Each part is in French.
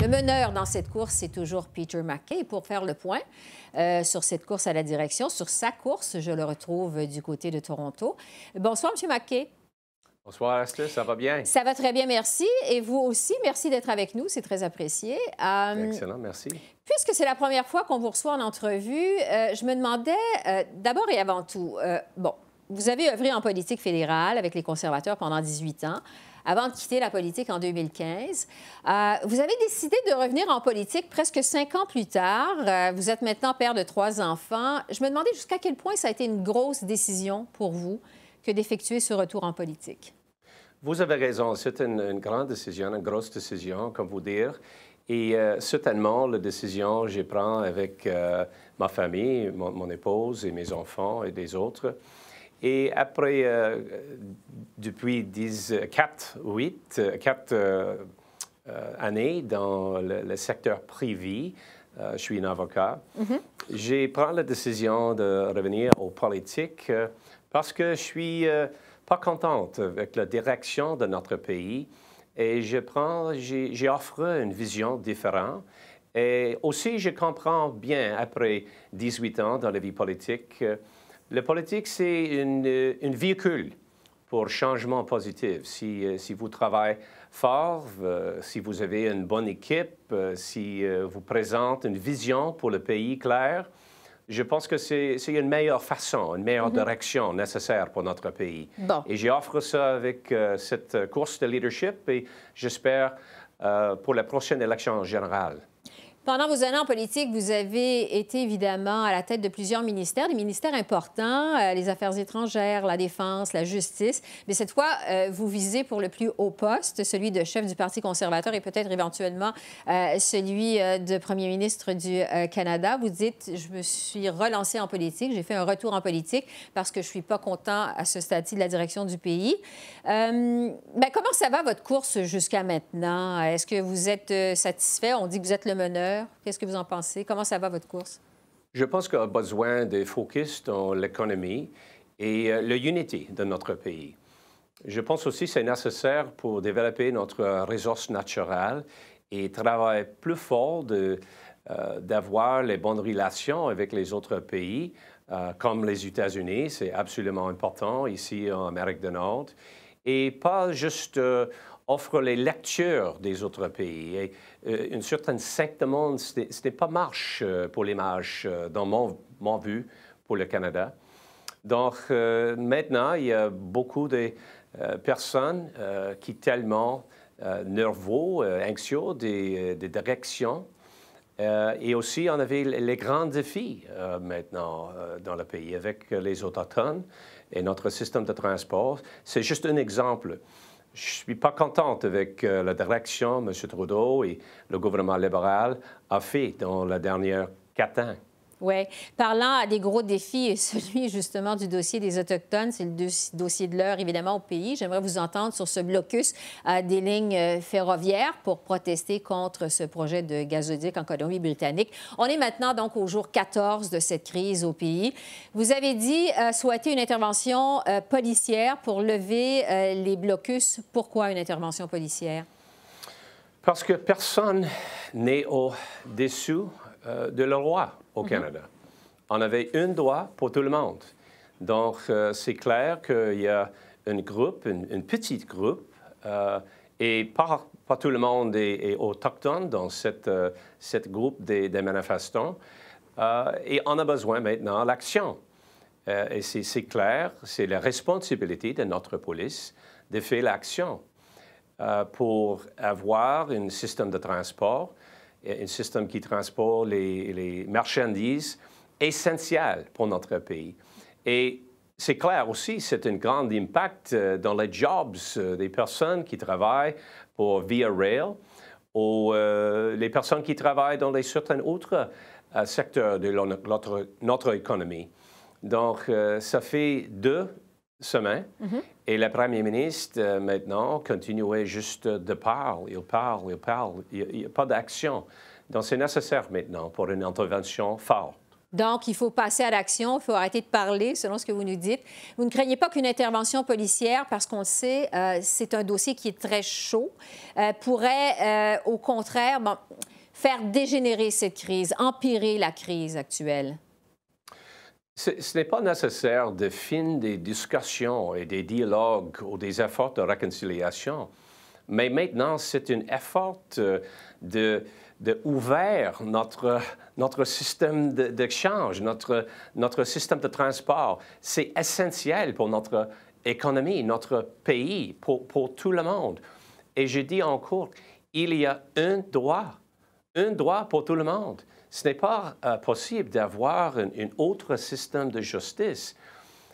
Le meneur dans cette course, c'est toujours Peter McKay. Pour faire le point euh, sur cette course à la direction, sur sa course, je le retrouve du côté de Toronto. Bonsoir, M. McKay. Bonsoir, Ashley. Ça va bien? Ça va très bien, merci. Et vous aussi, merci d'être avec nous. C'est très apprécié. Euh, Excellent, merci. Puisque c'est la première fois qu'on vous reçoit en entrevue, euh, je me demandais, d'abord et avant tout, bon, vous avez œuvré en politique fédérale avec les conservateurs pendant 18 ans avant de quitter la politique en 2015. Euh, vous avez décidé de revenir en politique presque cinq ans plus tard. Euh, vous êtes maintenant père de trois enfants. Je me demandais jusqu'à quel point ça a été une grosse décision pour vous que d'effectuer ce retour en politique. Vous avez raison. C'est une, grande décision, une grosse décision, comme vous dire. Et euh, certainement, la décision, je prends avec ma famille, mon, épouse et mes enfants et des autres. Et après, euh, depuis 10, 4, 8, 4 années dans le, secteur privé, euh, je suis un avocat, mm-hmm. j'ai pris la décision de revenir aux politiques euh, parce que je suis pas contente avec la direction de notre pays et je prends, j'offre une vision différente. Et aussi, je comprends bien, après 18 ans dans la vie politique, la politique, c'est une, une, véhicule pour changement positif. Si, euh, si vous travaillez fort, euh, si vous avez une bonne équipe, euh, si vous présentez une vision pour le pays claire, je pense que c'est une meilleure façon, une meilleure mm-hmm. direction nécessaire pour notre pays. Et j'offre ça avec cette course de leadership et j'espère pour la prochaine élection générale. Pendant vos années en politique, vous avez été évidemment à la tête de plusieurs ministères, des ministères importants, euh, les affaires étrangères, la défense, la justice. Mais cette fois, euh, vous visez pour le plus haut poste, celui de chef du Parti conservateur et peut-être éventuellement euh, celui de premier ministre du Canada. Vous dites, je me suis relancé en politique, j'ai fait un retour en politique parce que je suis pas content à ce stade-ci de la direction du pays. Ben, comment ça va votre course jusqu'à maintenant? Est-ce que vous êtes satisfait? On dit que vous êtes le meneur. Qu'est-ce que vous en pensez? Comment ça va votre course? Je pense qu'on a besoin de focus dans l'économie et euh, l'unité de notre pays. Je pense aussi que c'est nécessaire pour développer notre ressource naturelle et travailler plus fort euh, d'avoir les bonnes relations avec les autres pays, euh, comme les États-Unis. C'est absolument important ici en Amérique du Nord. Et pas juste offre les lectures des autres pays. Et, euh, une certaine secte de monde, n'est pas marche euh, pour l'image euh, dans mon, mon vue pour le Canada. Donc maintenant, il y a beaucoup de personnes qui tellement nerveux, anxieux des, des directions. et aussi, on avait les grands défis maintenant dans le pays avec les autochtones et notre système de transport. C'est juste un exemple. Je ne suis pas contente avec euh, la direction M. Trudeau et le gouvernement libéral a fait dans la dernière quatre. Oui. Parlant à des gros défis, celui justement du dossier des Autochtones, c'est le dossier de l'heure évidemment au pays. J'aimerais vous entendre sur ce blocus euh, des lignes euh, ferroviaires pour protester contre ce projet de gazoduc en Colombie-Britannique. On est maintenant donc au jour 14 de cette crise au pays. Vous avez dit euh, souhaiter une intervention policière pour lever les blocus. Pourquoi une intervention policière? Parce que personne n'est au-dessous de la loi au mhm. Canada. On avait un droit pour tout le monde. Donc, euh, c'est clair qu'il y a un groupe, une, petite groupe, euh, et pas, pas, tout le monde est, autochtone dans cette, euh, cette groupe des, manifestants. et on a besoin maintenant d'action. et c'est clair, c'est la responsabilité de notre police de faire l'action pour avoir un système de transport un système qui transporte les, marchandises essentielles pour notre pays. Et c'est clair aussi, c'est un grand impact euh, dans les jobs euh, des personnes qui travaillent pour Via Rail ou euh, les personnes qui travaillent dans les certains autres secteurs de notre, notre économie. Donc, ça fait deux semaines mm-hmm. et le Premier ministre, maintenant, continuait juste de parler, il parle, il parle, il n'y a pas d'action. Donc, c'est nécessaire maintenant pour une intervention forte. Donc, il faut passer à l'action, il faut arrêter de parler, selon ce que vous nous dites. Vous ne craignez pas qu'une intervention policière, parce qu'on le sait, euh, c'est un dossier qui est très chaud, euh, pourrait, euh, au contraire, faire dégénérer cette crise, empirer la crise actuelle? Ce, n'est pas nécessaire de finir des discussions et des dialogues ou des efforts de réconciliation, mais maintenant, c'est un effort de d'ouvrir notre, notre système d'échange, notre, notre système de transport. C'est essentiel pour notre économie, notre pays, pour, pour tout le monde. Et je dis encore, il y a un droit, un droit pour tout le monde. Ce n'est pas euh, possible d'avoir un, autre système de justice.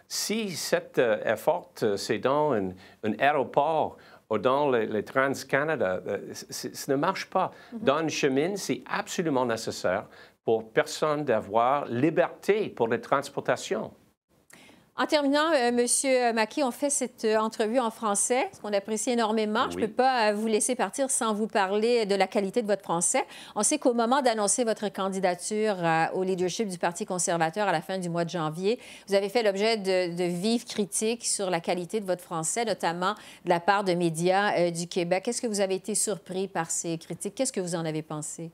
Si cet euh, effort, euh, c'est dans un, un aéroport ou dans les, Trans-Canada, euh, ça ne marche pas. Mhm. Dans une chemin, c'est absolument nécessaire pour personne d'avoir liberté pour les transportations. En terminant, euh, Monsieur Mackey, on fait cette euh, entrevue en français, ce qu'on apprécie énormément. Je ne peux pas euh, vous laisser partir sans vous parler de la qualité de votre français. On sait qu'au moment d'annoncer votre candidature au leadership du Parti conservateur à la fin du mois de janvier, vous avez fait l'objet de, de vives critiques sur la qualité de votre français, notamment de la part de médias du Québec. Est-ce que vous avez été surpris par ces critiques? Qu'est-ce que vous en avez pensé?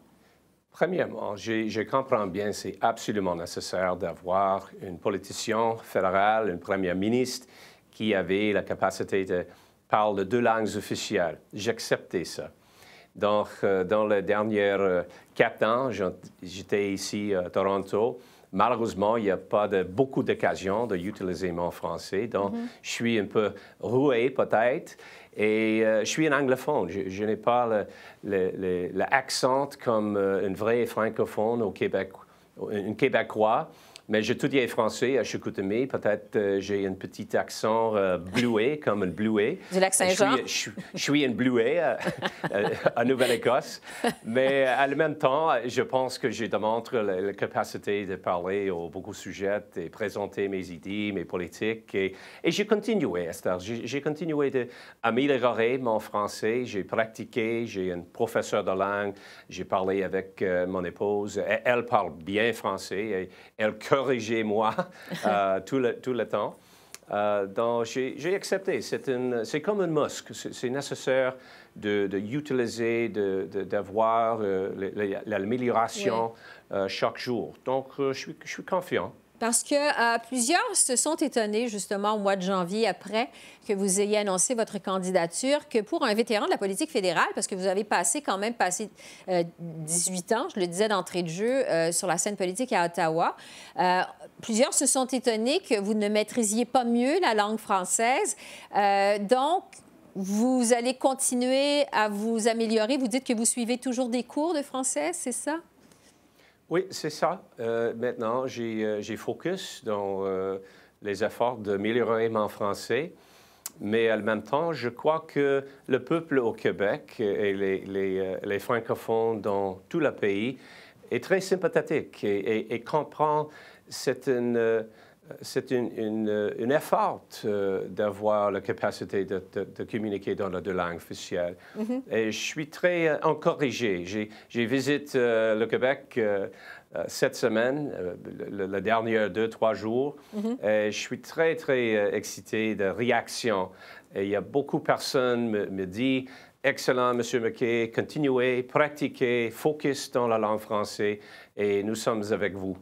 Premièrement, je, comprends bien, c'est absolument nécessaire d'avoir une politicienne fédérale, une première ministre qui avait la capacité de parler deux langues officielles. J'acceptais ça. Donc, euh, dans les dernières euh, quatre ans, j'étais ici à Toronto. Malheureusement, il n'y a pas de, beaucoup d'occasions d'utiliser mon français. Donc, mm-hmm. je suis un peu roué peut-être. Et euh, je suis un anglophone. Je, n'ai pas l'accent comme euh, un vrai francophone au Québec, un Québécois. Mais j'étudiais français à Chicoutimi. Peut-être euh, j'ai un petit accent euh, blué, comme un blué. Du lac Saint-Jean? Je, suis un blué euh, à Nouvelle-Écosse. Mais le même temps, je pense que je démontre la, capacité de parler aux beaucoup de sujets et présenter mes idées, mes politiques. Et, et j'ai continué, Esther. J'ai continué d'améliorer mon français. J'ai pratiqué. J'ai un professeur de langue. J'ai parlé avec mon épouse. Elle, parle bien français. Et elle corrigez-moi euh, tout, le, tout le temps. Euh, donc, j'ai accepté. C'est comme un muscle. C'est nécessaire d'utiliser, de, d'avoir euh, l'amélioration chaque jour. Donc, je suis, je suis confiant. Parce que euh, plusieurs se sont étonnés, justement, au mois de janvier, après que vous ayez annoncé votre candidature, que pour un vétéran de la politique fédérale, parce que vous avez passé quand même passé 18 euh, ans, je le disais d'entrée de jeu, euh, sur la scène politique à Ottawa, plusieurs se sont étonnés que vous ne maîtrisiez pas mieux la langue française. donc, vous allez continuer à vous améliorer. Vous dites que vous suivez toujours des cours de français, c'est ça? Oui, c'est ça. Euh, maintenant, j'ai euh, focus dans euh, les efforts d'améliorer mon français. Mais en même temps, je crois que le peuple au Québec et les, francophones dans tout le pays est très sympathique et, et comprend cette une, c'est un effort d'avoir la capacité de, communiquer dans les deux langues officielles. Mm-hmm. Et je suis très euh, encouragé. J'ai visité euh, le Québec euh, cette semaine, le, dernier deux, trois jours. Mm-hmm. Et je suis très, très excité de réaction. Et il y a beaucoup de personnes me, me disent Excellent, M. McKay, continuez, pratiquez, focus dans la langue française et nous sommes avec vous.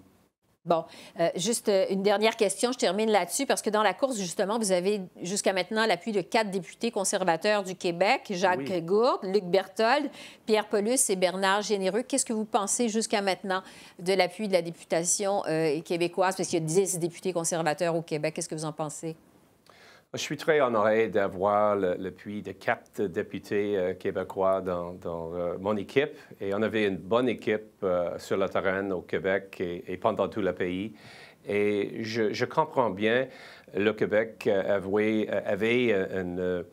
Bon, euh, juste euh, une dernière question, je termine là-dessus, parce que dans la course, justement, vous avez jusqu'à maintenant l'appui de quatre députés conservateurs du Québec, Jacques Gourde, Luc Berthold, Pierre Paulus et Bernard Généreux. Qu'est-ce que vous pensez jusqu'à maintenant de l'appui de la députation euh, québécoise, parce qu'il y a 10 députés conservateurs au Québec? Qu'est-ce que vous en pensez? Je suis très honoré d'avoir l'appui de quatre députés euh, québécois dans, euh, mon équipe. Et on avait une bonne équipe euh, sur le terrain au Québec et, pendant tout le pays. Et je, comprends bien, le Québec avait, une,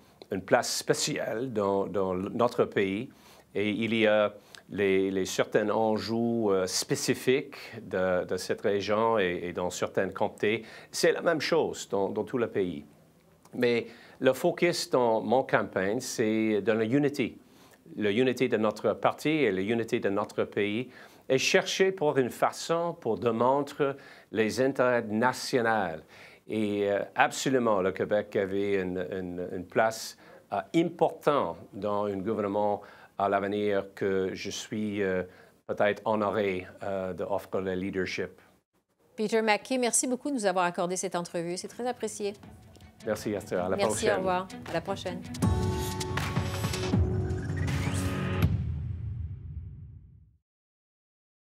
place spéciale dans, notre pays. Et il y a les, certains enjeux spécifiques de, cette région et, dans certains comtés. C'est la même chose dans tout le pays. Mais le focus dans mon campagne, c'est dans la unité. La unité de notre parti et la unité de notre pays. et chercher pour une façon pour démontrer les intérêts nationaux. Et euh, absolument, le Québec avait une, place euh, importante dans un gouvernement à l'avenir que je suis euh, peut-être honoré d'offrir le leadership. Peter McKay, merci beaucoup de nous avoir accordé cette entrevue. C'est très apprécié. Merci, Esther. À la prochaine. Merci, au revoir. À la prochaine.